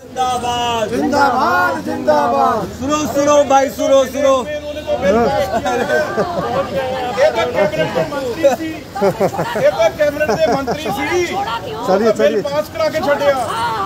जिंदाबाद। जिंदाबाद जिंदाबाद। सुनो सुनो भाई सुनो सुनो चलिए चलिए। पास करा के छोड़िया। हाँ।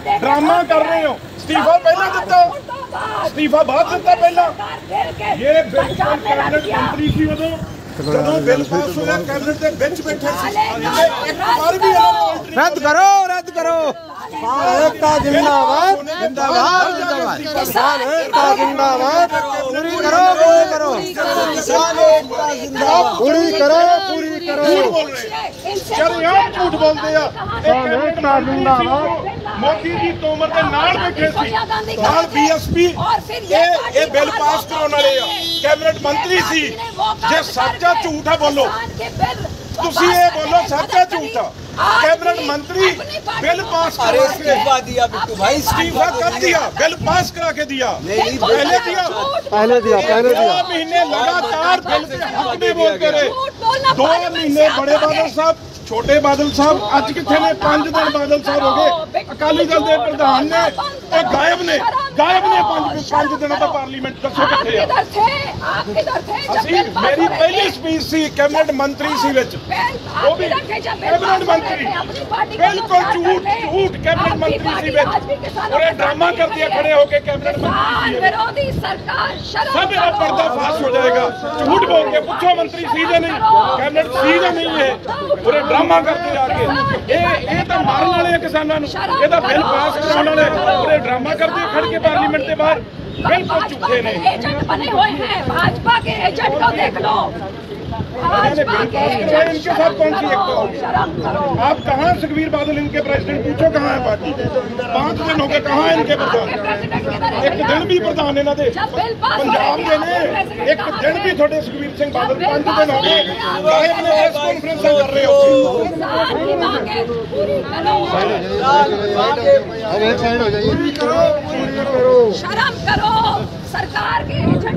ਡਰਾਮਾ ਕਰ ਰਹੇ ਹੋ ਅਸਤੀਫਾ ਪਹਿਲਾਂ ਦਿੱਤਾ ਅਸਤੀਫਾ ਬਾਅਦ ਦਿੱਤਾ ਪਹਿਲਾਂ ਇਹ ਬਿਲਕੁਲ ਕੈਬਨਿਟ ਮੰਤਰੀ ਸੀ ਉਦੋਂ ਜਦੋਂ ਬਿੱਲ ਪਾਸ ਹੋਇਆ ਕੈਬਨਿਟ ਦੇ ਵਿੱਚ ਬੈਠੇ ਸੀ ਇਹ ਇੱਕ ਵਾਰ ਵੀ ਇਹਨਾਂ ਨੇ ਉਲਟ रद्द करो रद्द करो किसान एकता जिंदाबाद जिंदाबाद जिंदाबाद किसान एकता जिंदाबाद पूरी करो पूरी करो पूरी करो पूरी करो ਝੂਠ ਬੋਲ ਰਹੇ ਸ਼ਰੇਆਮ ਝੂਠ ਬੋਲਦੇ ਆ ਇਹ ਕੈਬਨਿਟ एकता जिंदाबाद ਮੋਦੀ ਜੀ ਤੋਮਰ ਦੇ ਨਾਲ ਬੈਠੇ ਸੀ ਨਾਲ ਬੀਐਸਪੀ ਇਹ ਇਹ ਬਿੱਲ ਪਾਸ ਕਰਾਉਣ ਵਾਲੇ ਆ ਕੈਬਨਿਟ ਮੰਤਰੀ ਸੀ ਜੇ ਸੱਚਾ ਝੂਠ ਆ ਬੋਲੋ ਤੁਸੀਂ ਇਹ ਬੋਲੋ ਸੱਚਾ ਝੂਠ ਆ कैबिनेट मंत्री बिल पास अरे करा के इस्तीफा दिया बिट्टू भाई इस्तीफा कब दिया बिल पास करा के दिया नहीं, पहले दिया पहले दिया पहले दो दिया महीने लगातार बिल के हक में बोलते रहे दो महीने बड़े बादल साहब ਛੋਟੇ ਬਾਦਲ ਸਾਹਿਬ ਅੱਜ ਕਿੱਥੇ ਨੇ? 5 ਦਿਨ ਬਾਦਲ ਸਾਹਿਬ ਹੋ ਗਏ। ਅਕਾਲੀ ਦਲ ਦੇ ਪ੍ਰਧਾਨ ਨੇ गायब ने गायब ने पाँच दिनों का पार्लीमेंट दसो कटे मेरी पहली स्पीच सी कैबिनेट मंत्री सी कैबिनेट मंत्री। बिल्कुल झूठ झूठ कैबिनेट मंत्री सी और ड्रामा कर दिया खड़े होके कैबिनेट मंत्री सब मेरा पर्दा फाश हो जाएगा। झूठ बोल के पूछो मंत्री सी नहीं। कैबिनेट सी नहीं है। पूरे ड्रामा करते जाके। ए ए ਕਿਸਾਨਾਂ ਨੂੰ ਇਹ ਤਾਂ ਬਿੱਲ ਪਾਸ ਕਰਾਉਣ ਵਾਲੇ ਪੂਰੇ ਡਰਾਮਾ ਕਰਦੇ ਖੜ ਕੇ ਪਾਰਲੀਮੈਂਟ ਦੇ ਬਾਹਰ ਬਿਲਕੁਲ भाजपा ਝੂਠੇ के ਨੇ एजेंट बने हुए हैं भाजपा के एजेंट को देख लो भाजपा के इनके एजेंट साथ कौन सी एकता होगी? शर्म करो आप कहाँ सुखबीर बादल इनके प्रेसिडेंट पूछो कहाँ है पार्टी पांच दिन हो गए कहाँ है इनके प्रधान ਇੱਕ ਦਿਨ ਵੀ ਪ੍ਰਧਾਨ ਇਹਨਾਂ ਦੇ ਪੰਜਾਬ ਦੇ ਨੇ ਇੱਕ ਦਿਨ ਵੀ ਤੁਹਾਡੇ ਸੁਖਬੀਰ ਸਿੰਘ ਬਾਦਲ ਪੰਜ ਦਿਨ ਹੋ ਗਏ ਸਾਹਿਬ ਨੇ ਪ੍ਰੈਸ ਕਾਨਫਰੰਸਾਂ ਕਰ ਰਹੇ ਹੋ किसान की मांगे पूरी करो अब एक साइड हो जाइए। पूरी करो पूरी करो। शर्म करो सरकार के